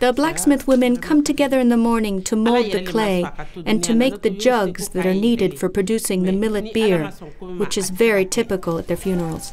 The blacksmith women come together in the morning to mold the clay and to make the jugs that are needed for producing the millet beer, which is very typical at their funerals.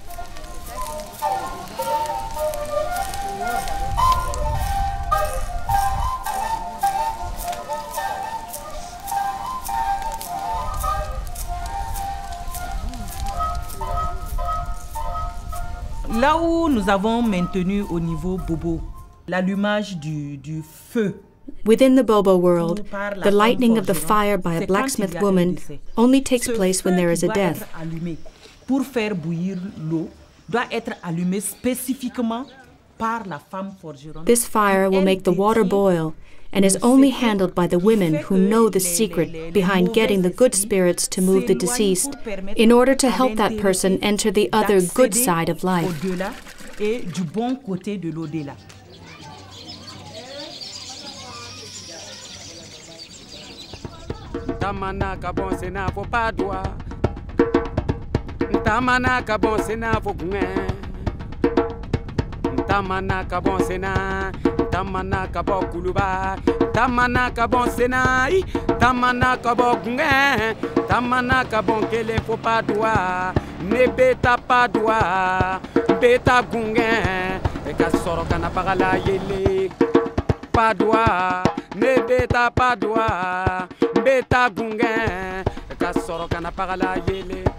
Là où nous avons maintenu au niveau bobo l'allumage du, du feu. Within the Bobo world, the lighting of the fire by a blacksmith woman only takes place when there is a death. Pour faire bouillir l'eau doit être allumé spécifiquement par la femme forgeronne. This fire will make the water boil and is only handled by the women who know the secret behind getting the good spirits to move the deceased in order to help that person enter the other good side of life. tamana ka bɔ kuluba tamana ka bɔ senayi tamana ka bɔ gungɛ tamana ka bɔ kelen fo paduwa ne bɛ ta paduwa n bɛ ta gungɛ e ka sɔrɔ ka na bagala yele paduwa ne bɛ ta paduwa n bɛ ta gungɛ e ka sɔrɔ ka na bagala yele.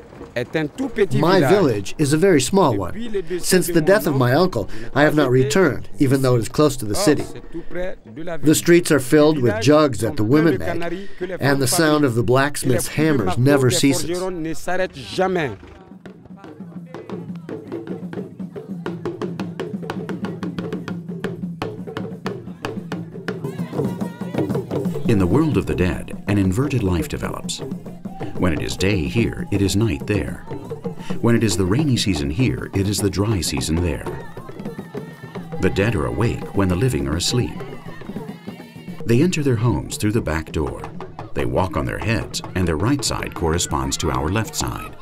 est un tout petit My village. village is a very small one. Since the death of my uncle, I have not returned, even though it is close to the city. The streets are filled with jugs that the women make, and the sound of the blacksmith's hammers never ceases. ne s'arrête. In the world of the dead, an inverted life develops. When it is day here, it is night there. When it is the rainy season here, it is the dry season there. The dead are awake when the living are asleep. They enter their homes through the back door. They walk on their heads, and their right side corresponds to our left side.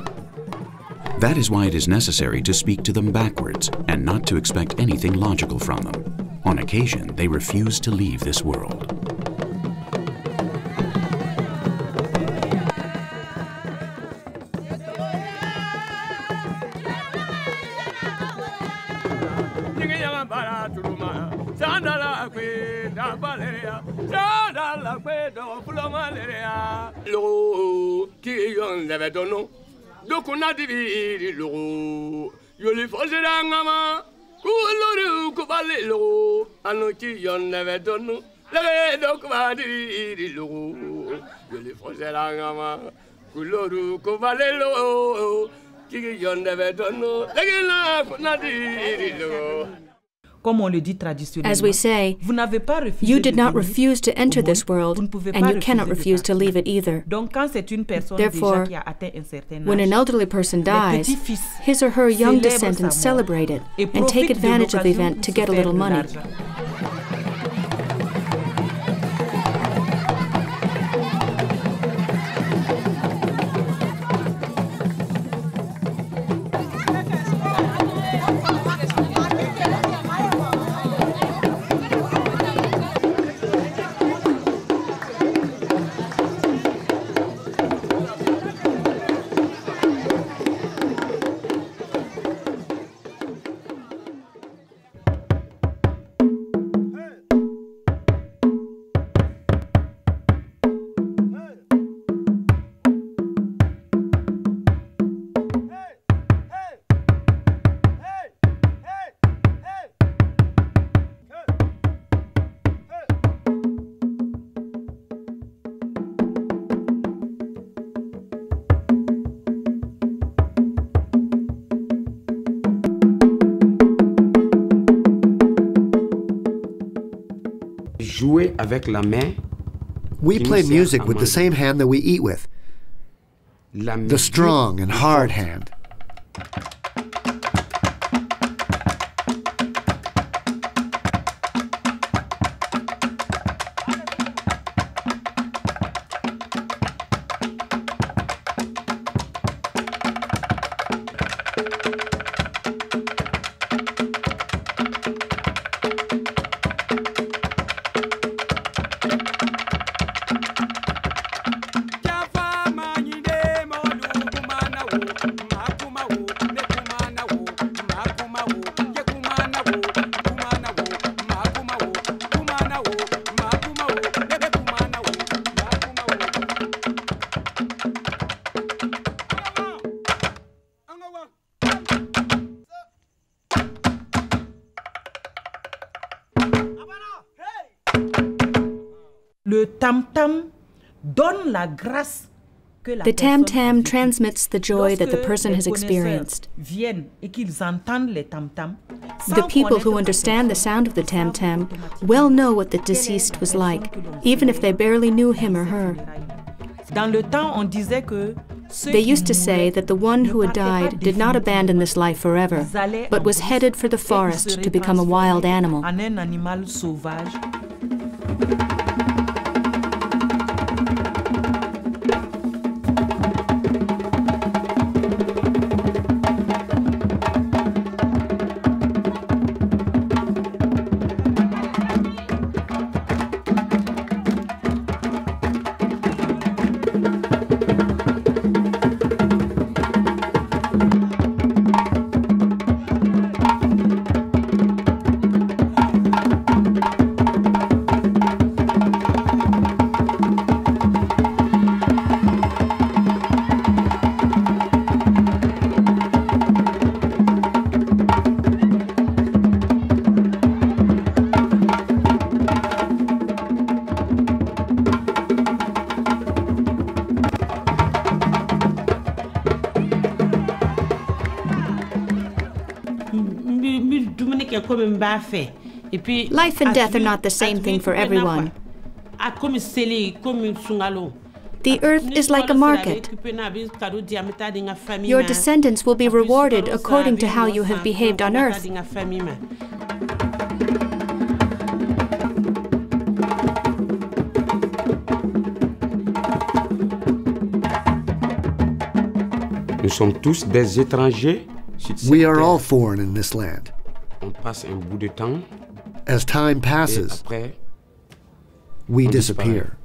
That is why it is necessary to speak to them backwards and not to expect anything logical from them. On occasion, they refuse to leave this world. ma baleya jada la gbe dɔn bulama leya. logo k'i yɔn lɛbɛ dɔnno dokuna dibi logo yoli fɔsira ŋama kulori kubali logo anu k'i yɔn lɛbɛ dɔnno lɛbɛ dokuna dibi logo yoli fɔsira ŋama kulori kubali logo k'i yɔn lɛbɛ dɔnno lɛgina kuna dibi logo. As we say, vous n'avez pas refusé you did not refuse to enter this world, vous ne pouvez and you cannot refuse to leave it either. Donc quand c'est une personne Therefore, déjà qui a atteint un certain When an elderly person dies, his or her young descendants celebrate it and take advantage of the event to get a little money. Jouer avec la main. We play music with the same hand that we eat with la the strong and hard hand. Tam-tam donne la grâce que la The tam tam transmits the joy that the person has experienced. et les tam-tam, The people who understand the sound of the tam tam well know what the deceased was like, even if they barely knew him or her. Dans le temps, on disait que They used to say that the one who had died did not abandon this life forever, but was headed for the et ils se forest to become a wild animal. Life and death are not the same thing for everyone. The earth is like a market. Your descendants will be rewarded according to how you have behaved on earth. Nous sommes tous des étrangers. sur cette We are all foreign in this land. On passe un bout de temps As time passes, après, we disappear.